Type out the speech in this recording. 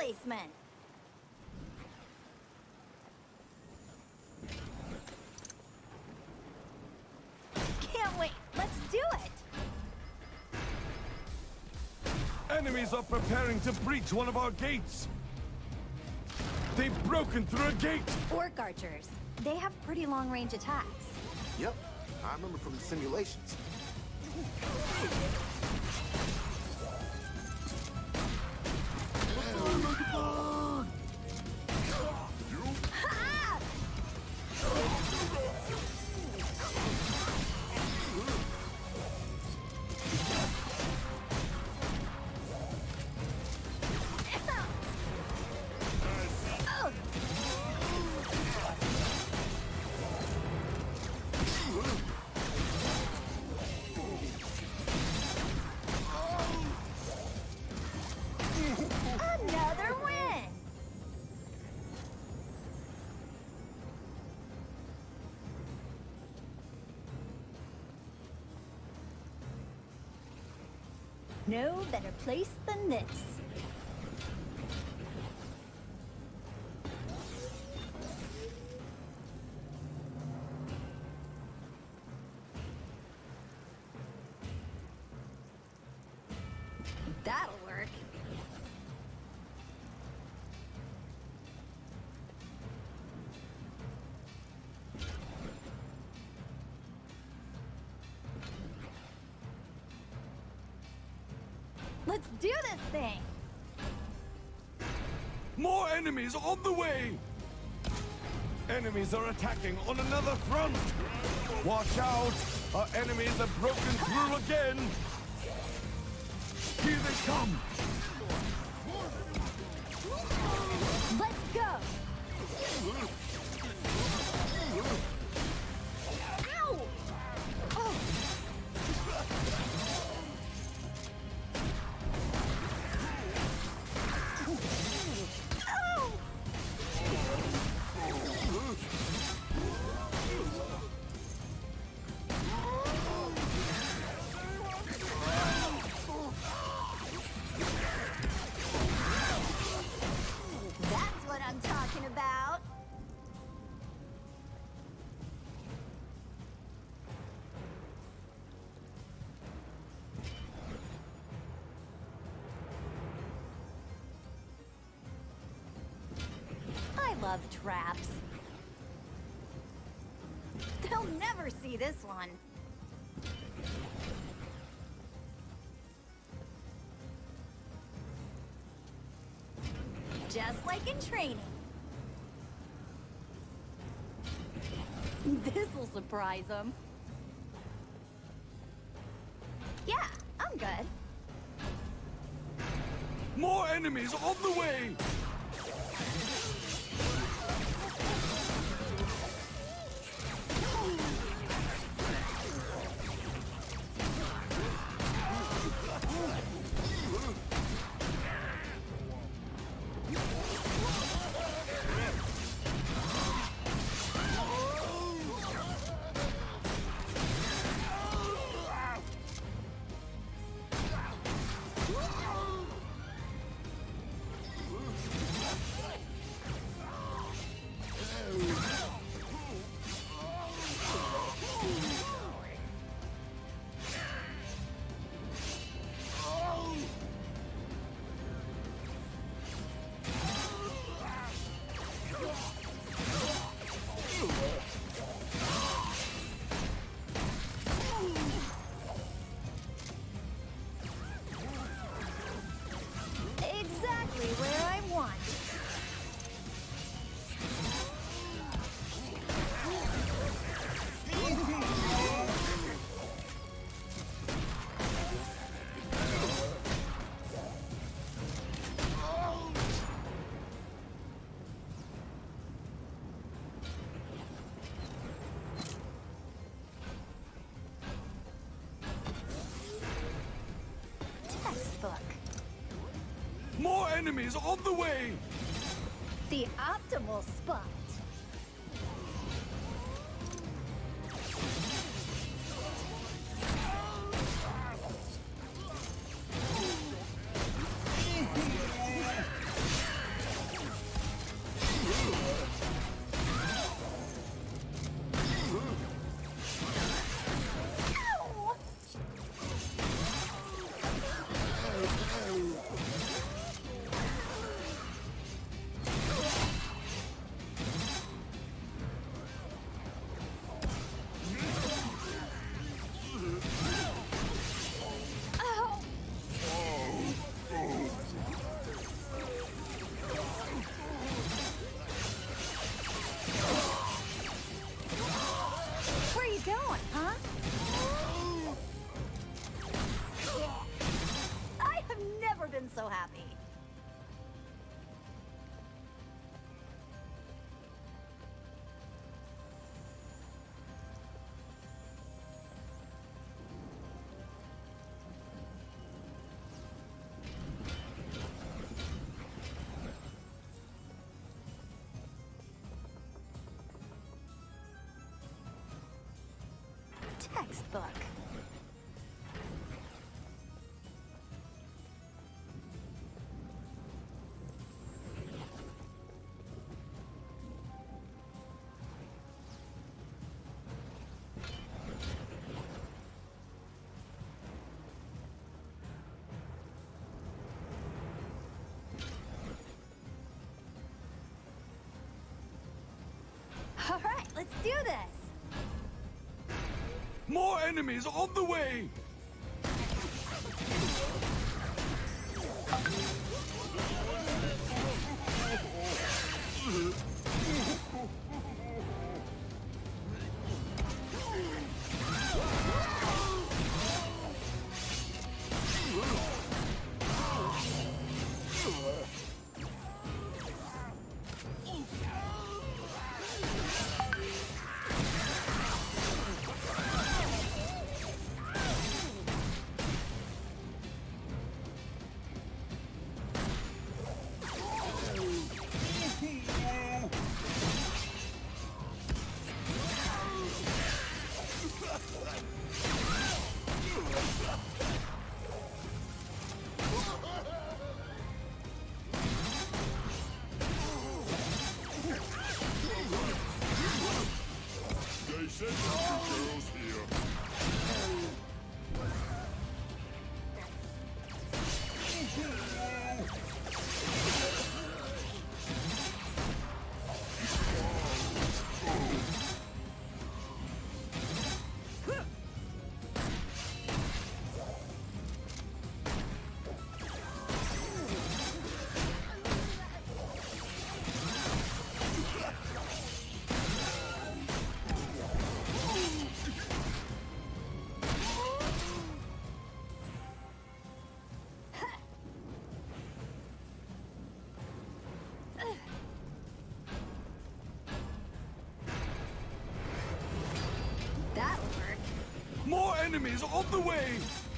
basement. Can't wait. Let's do it. Enemies are preparing to breach one of our gates. They've broken through a gate. Orc archers. They have pretty long-range attacks. Yep, I remember from the simulations. Another No better place than this. That'll work. Let's do this thing! More enemies on the way. Enemies are attacking on another front. Watch out. Our enemies have broken through again. Here they come. Love traps. They'll never see this one. Just like in training. This'll surprise them. Yeah, I'm good. More enemies on the way. Textbook. More enemies on the way. The optimal spot. so happy. Textbook. Do this. More enemies on the way! Enemies on the way!